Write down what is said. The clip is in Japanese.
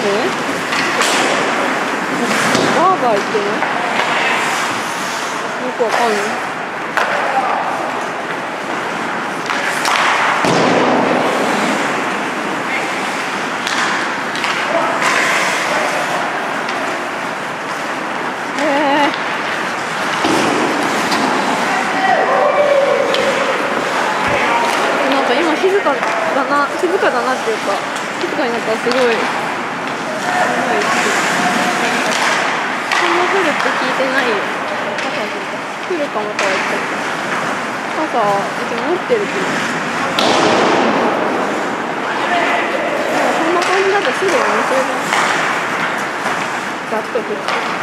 ムバーバー言ってるよくわかんない。へえなんか今静かだな静かだなっていうか静かになったらすごい。そんな降るって聞いてないよ。傘来るかもとは言って傘うち持ってるけど。そんな感じだとすぐ忘れるざっと降って